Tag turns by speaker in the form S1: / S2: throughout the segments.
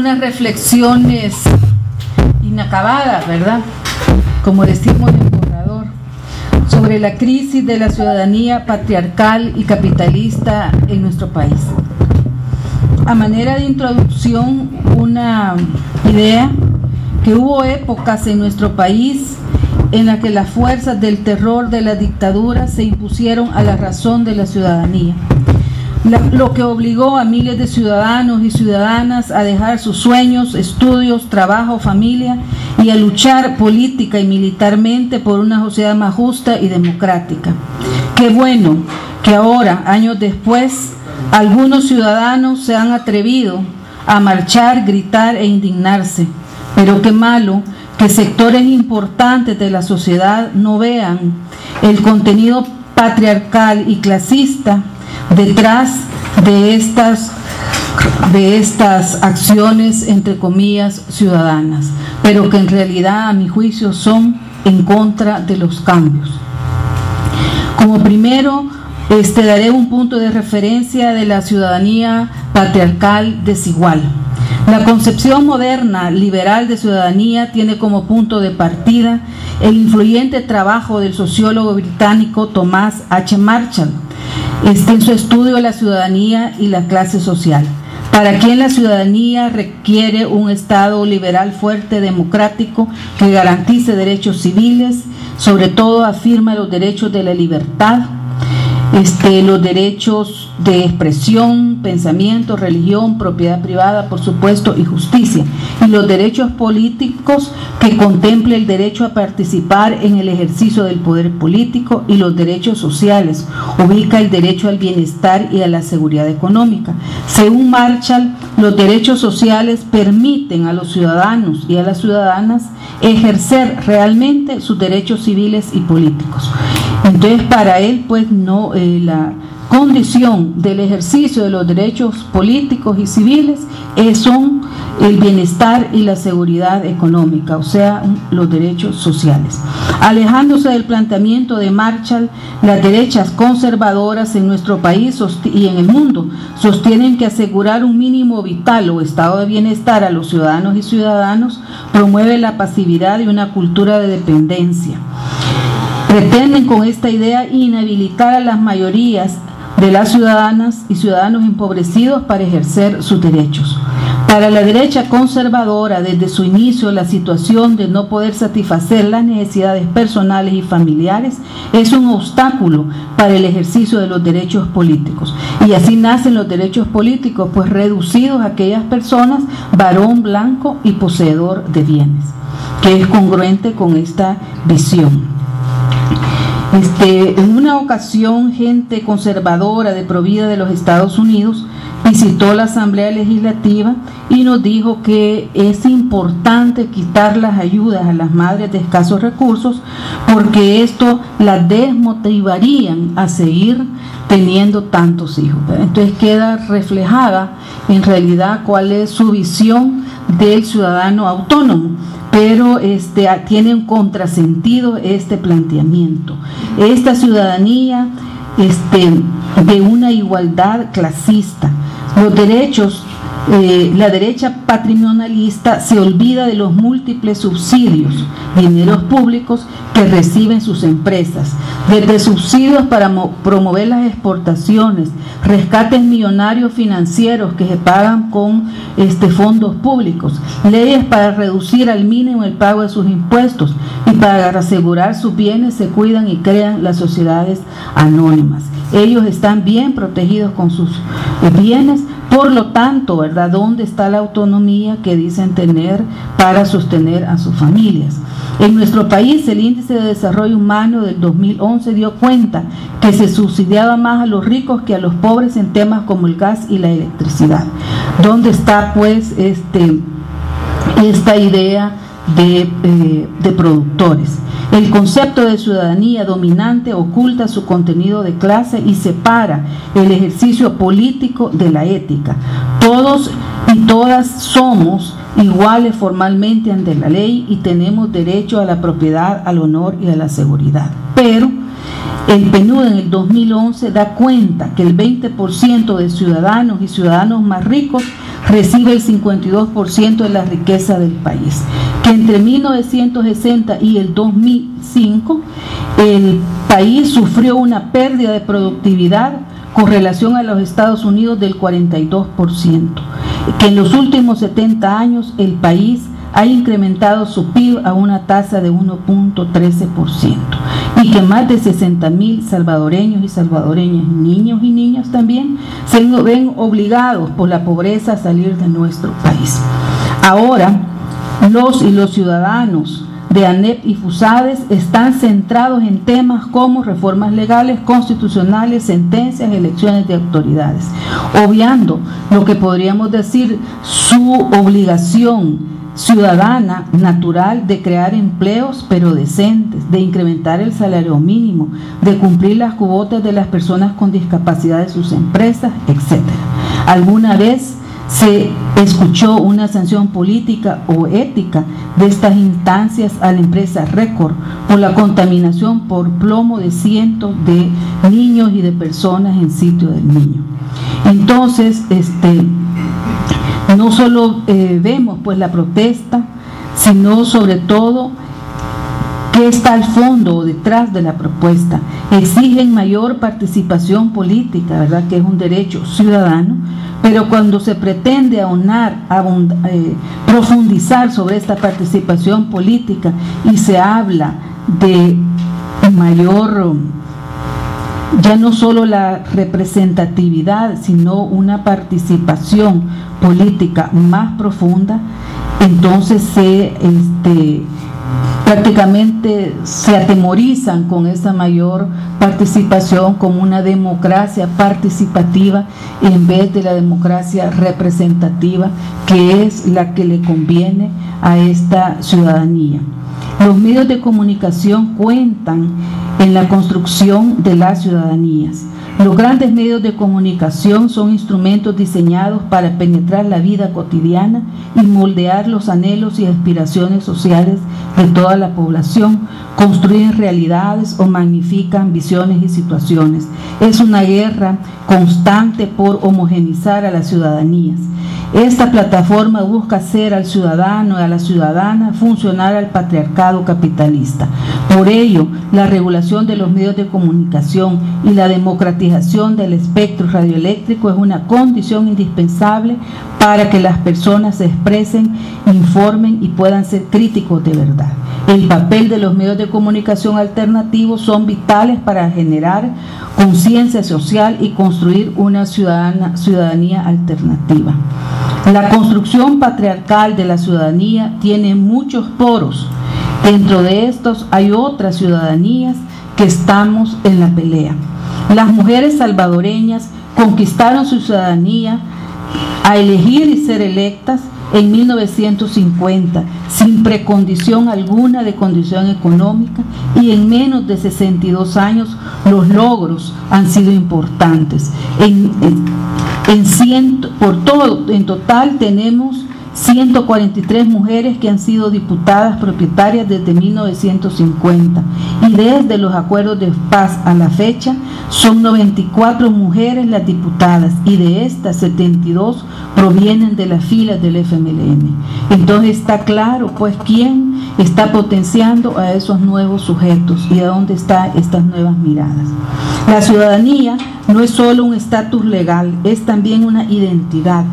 S1: unas reflexiones inacabadas, ¿verdad? Como decimos en el borrador, sobre la crisis de la ciudadanía patriarcal y capitalista en nuestro país. A manera de introducción, una idea que hubo épocas en nuestro país en las que las fuerzas del terror de la dictadura se impusieron a la razón de la ciudadanía lo que obligó a miles de ciudadanos y ciudadanas a dejar sus sueños, estudios, trabajo, familia y a luchar política y militarmente por una sociedad más justa y democrática. Qué bueno que ahora, años después, algunos ciudadanos se han atrevido a marchar, gritar e indignarse, pero qué malo que sectores importantes de la sociedad no vean el contenido patriarcal y clasista detrás de estas de estas acciones entre comillas ciudadanas, pero que en realidad a mi juicio son en contra de los cambios. Como primero, este, daré un punto de referencia de la ciudadanía patriarcal desigual. La concepción moderna liberal de ciudadanía tiene como punto de partida el influyente trabajo del sociólogo británico Thomas H. Marshall, este, en su estudio de la ciudadanía y la clase social. Para quien la ciudadanía requiere un Estado liberal fuerte, democrático, que garantice derechos civiles, sobre todo afirma los derechos de la libertad, este, los derechos de expresión, pensamiento, religión, propiedad privada, por supuesto, y justicia, y los derechos políticos que contemple el derecho a participar en el ejercicio del poder político y los derechos sociales, ubica el derecho al bienestar y a la seguridad económica. Según Marshall, los derechos sociales permiten a los ciudadanos y a las ciudadanas ejercer realmente sus derechos civiles y políticos. Entonces, para él, pues no, eh, la condición del ejercicio de los derechos políticos y civiles eh, son el bienestar y la seguridad económica, o sea, los derechos sociales. Alejándose del planteamiento de Marshall, las derechas conservadoras en nuestro país y en el mundo sostienen que asegurar un mínimo vital o estado de bienestar a los ciudadanos y ciudadanos promueve la pasividad y una cultura de dependencia. Pretenden con esta idea inhabilitar a las mayorías de las ciudadanas y ciudadanos empobrecidos para ejercer sus derechos. Para la derecha conservadora, desde su inicio, la situación de no poder satisfacer las necesidades personales y familiares es un obstáculo para el ejercicio de los derechos políticos. Y así nacen los derechos políticos, pues reducidos a aquellas personas, varón blanco y poseedor de bienes, que es congruente con esta visión. Este, en una ocasión, gente conservadora de Provida de los Estados Unidos visitó la Asamblea Legislativa y nos dijo que es importante quitar las ayudas a las madres de escasos recursos porque esto las desmotivarían a seguir teniendo tantos hijos. Entonces queda reflejada en realidad cuál es su visión del ciudadano autónomo pero este, tiene un contrasentido este planteamiento. Esta ciudadanía este, de una igualdad clasista, los derechos eh, la derecha patrimonialista se olvida de los múltiples subsidios, dineros públicos que reciben sus empresas, desde subsidios para promover las exportaciones, rescates millonarios financieros que se pagan con este, fondos públicos, leyes para reducir al mínimo el pago de sus impuestos y para asegurar sus bienes se cuidan y crean las sociedades anónimas. Ellos están bien protegidos con sus bienes, por lo tanto, ¿verdad? ¿Dónde está la autonomía que dicen tener para sostener a sus familias? En nuestro país, el índice de desarrollo humano del 2011 dio cuenta que se subsidiaba más a los ricos que a los pobres en temas como el gas y la electricidad. ¿Dónde está, pues, este, esta idea de, eh, de productores? El concepto de ciudadanía dominante oculta su contenido de clase y separa el ejercicio político de la ética. Todos y todas somos iguales formalmente ante la ley y tenemos derecho a la propiedad, al honor y a la seguridad. Pero el PNUD en el 2011 da cuenta que el 20% de ciudadanos y ciudadanos más ricos recibe el 52% de la riqueza del país. Que entre 1960 y el 2005 el país sufrió una pérdida de productividad con relación a los Estados Unidos del 42%. Que en los últimos 70 años el país ha incrementado su PIB a una tasa de 1.13% y que más de 60 mil salvadoreños y salvadoreñas, niños y niñas también, se ven obligados por la pobreza a salir de nuestro país. Ahora, los y los ciudadanos de ANEP y FUSADES están centrados en temas como reformas legales, constitucionales, sentencias, elecciones de autoridades, obviando lo que podríamos decir su obligación ciudadana natural de crear empleos pero decentes, de incrementar el salario mínimo, de cumplir las cuotas de las personas con discapacidad de sus empresas, etc. ¿Alguna vez se escuchó una sanción política o ética de estas instancias a la empresa Record por la contaminación por plomo de cientos de niños y de personas en sitio del niño? Entonces, este no solo eh, vemos pues la protesta, sino sobre todo qué está al fondo o detrás de la propuesta. Exigen mayor participación política, ¿verdad? Que es un derecho ciudadano, pero cuando se pretende aunar, eh, profundizar sobre esta participación política y se habla de mayor ya no solo la representatividad, sino una participación política más profunda, entonces se este, prácticamente se atemorizan con esa mayor participación como una democracia participativa en vez de la democracia representativa que es la que le conviene a esta ciudadanía. Los medios de comunicación cuentan en la construcción de las ciudadanías. Los grandes medios de comunicación son instrumentos diseñados para penetrar la vida cotidiana y moldear los anhelos y aspiraciones sociales de toda la población, construyen realidades o magnifican visiones y situaciones. Es una guerra constante por homogenizar a las ciudadanías. Esta plataforma busca hacer al ciudadano y a la ciudadana funcionar al patriarcado capitalista. Por ello, la regulación de los medios de comunicación y la democratización del espectro radioeléctrico es una condición indispensable para que las personas se expresen, informen y puedan ser críticos de verdad. El papel de los medios de comunicación alternativos son vitales para generar conciencia social y construir una ciudadanía alternativa. La construcción patriarcal de la ciudadanía tiene muchos poros. Dentro de estos hay otras ciudadanías que estamos en la pelea. Las mujeres salvadoreñas conquistaron su ciudadanía a elegir y ser electas en 1950, sin precondición alguna de condición económica, y en menos de 62 años los logros han sido importantes. En, por todo, en total tenemos 143 mujeres que han sido diputadas propietarias desde 1950 y desde los acuerdos de paz a la fecha son 94 mujeres las diputadas y de estas 72 provienen de las filas del FMLN. Entonces está claro pues quién está potenciando a esos nuevos sujetos y a dónde están estas nuevas miradas. La ciudadanía no es solo un estatus legal, es también una identidad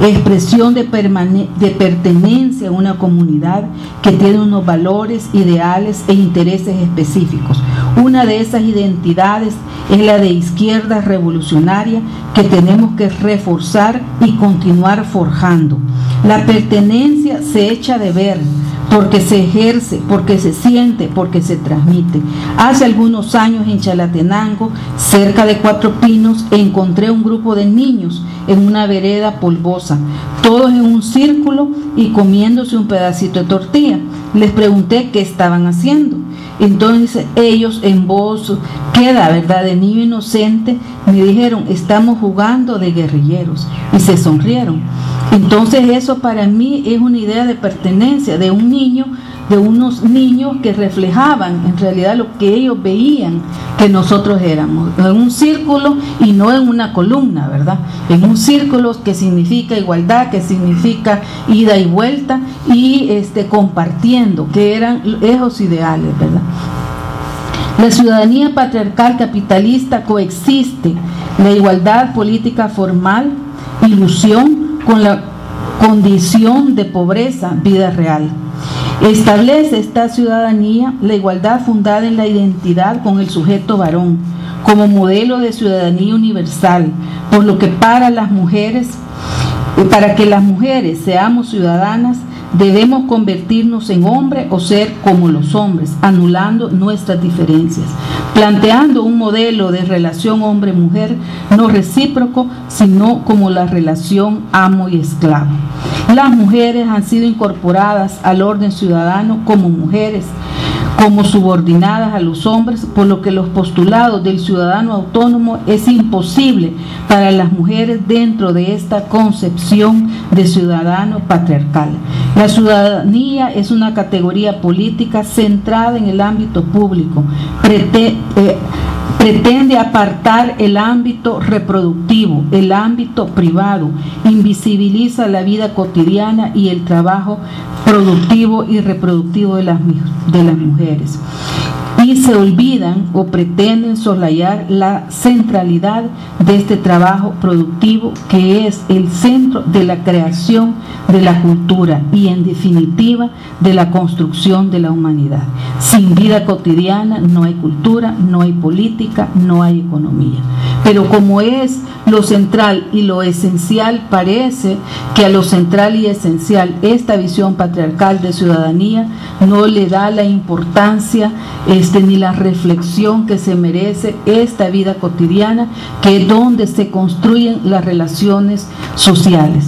S1: expresión de, pertenencia a una comunidad que tiene unos valores, ideales e intereses específicos. Una de esas identidades es la de izquierda revolucionaria que tenemos que reforzar y continuar forjando. La pertenencia se echa de ver, porque se ejerce, porque se siente, porque se transmite. Hace algunos años en Chalatenango, cerca de Cuatro Pinos, encontré un grupo de niños en una vereda polvosa, todos en un círculo y comiéndose un pedacito de tortilla. Les pregunté qué estaban haciendo. Entonces ellos en voz queda, ¿verdad?, de niño inocente, me dijeron, estamos jugando de guerrilleros. Y se sonrieron. Entonces eso para mí es una idea de pertenencia de un niño de unos niños que reflejaban en realidad lo que ellos veían que nosotros éramos, en un círculo y no en una columna, ¿verdad? En un círculo que significa igualdad, que significa ida y vuelta y este, compartiendo, que eran esos ideales, ¿verdad? La ciudadanía patriarcal capitalista coexiste la igualdad política formal, ilusión, con la condición de pobreza, vida real. Establece esta ciudadanía la igualdad fundada en la identidad con el sujeto varón, como modelo de ciudadanía universal, por lo que para las mujeres, para que las mujeres seamos ciudadanas, Debemos convertirnos en hombre o ser como los hombres, anulando nuestras diferencias, planteando un modelo de relación hombre-mujer no recíproco, sino como la relación amo y esclavo. Las mujeres han sido incorporadas al orden ciudadano como mujeres, como subordinadas a los hombres, por lo que los postulados del ciudadano autónomo es imposible para las mujeres dentro de esta concepción de ciudadano patriarcal. La ciudadanía es una categoría política centrada en el ámbito público, eh, pretende apartar el ámbito reproductivo, el ámbito privado, invisibiliza la vida cotidiana y el trabajo productivo y reproductivo de las, de las mujeres y se olvidan o pretenden soslayar la centralidad de este trabajo productivo que es el centro de la creación de la cultura y en definitiva de la construcción de la humanidad. Sin vida cotidiana no hay cultura, no hay política, no hay economía. Pero como es lo central y lo esencial, parece que a lo central y esencial esta visión patriarcal de ciudadanía no le da la importancia este, ni la reflexión que se merece esta vida cotidiana, que es donde se construyen las relaciones sociales.